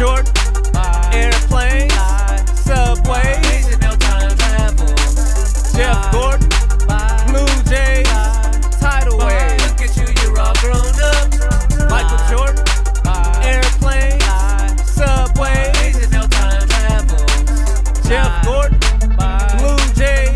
Jordan, airplanes, subways, Jeff Gordon, Blue Jays, tidal waves. Look at you, you're all grown up. Michael Jordan, airplanes, subways, Amazing how time. Jeff Gordon, Blue Jays,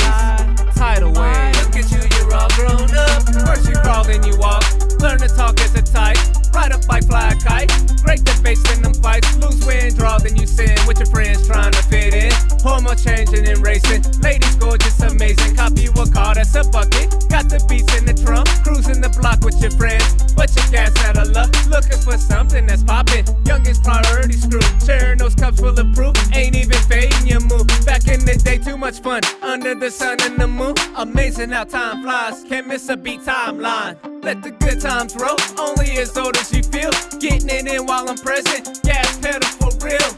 tidal waves. Look at you, you're all grown up. First you crawl, then you walk. Learn to talk as a type. Ride a bike, fly a kite. Great debates in them fights. Lose, win, draw, then you sin. With your friends trying to fit in. Hormone changing and racing. Ladies gorgeous, amazing. Copy a car, that's a bucket. Got the beats in the trunk. Cruising the block with your friends. But your gas out of luck. Looking for something that's popping. Youngest priority screw. Sharing those cups full of proof. Ain't even fading your move. Back in the day, too much fun. Under the sun and the moon. Amazing how time flies. Can't miss a beat timeline. Let the good times roll, only as old as you feel. Getting it in while I'm present, gas pedal for real.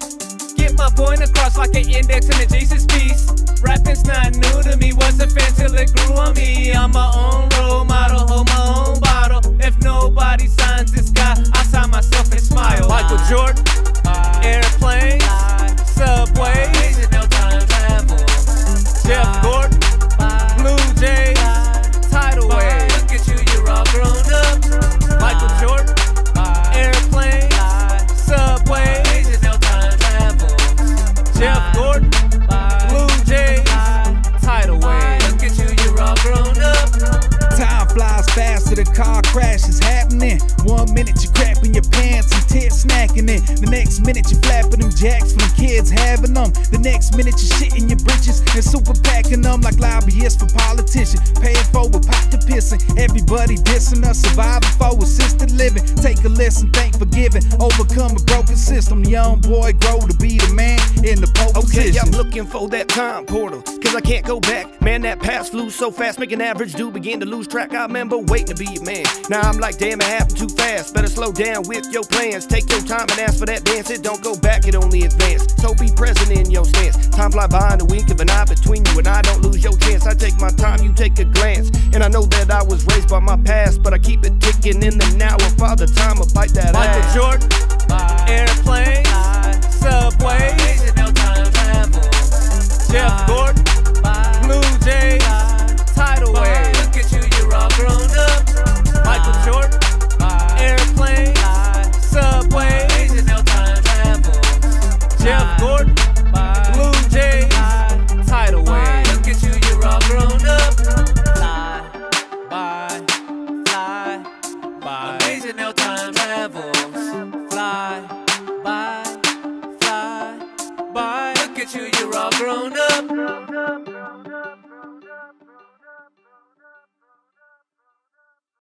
Get my point across like an index in a Jesus piece. Rapping's not new to me, was a fan till it grew on me. I'm my own One minute you're in your pants tits snacking it. The next minute you're flapping them jacks for them kids having them. The next minute you're shitting your britches and super packing them like lobbyists for politicians. Paying for a pot to pissing. Everybody dissing us, surviving for assisted living. Take a lesson, thank for giving. Overcome a broken system. The young boy grow to be the man in the pole Okay, position. I'm looking for that time portal. Cause I can't go back. Man, that past flew so fast, making average dude begin to lose track. I remember waiting to be a man. Now I'm like, damn, it happened too fast. Better slow down with your plans. Take your time and ask for that dance. It don't go back, it only advance. So be present in your stance. Time fly by in the wink of an eye between you and I. Don't lose your chance. I take my time, you take a glance. And I know that I was raised by my past, but I keep it ticking in the now. If Father Time, I bite that Michael ass. Jordan, airplanes, subways, Oh.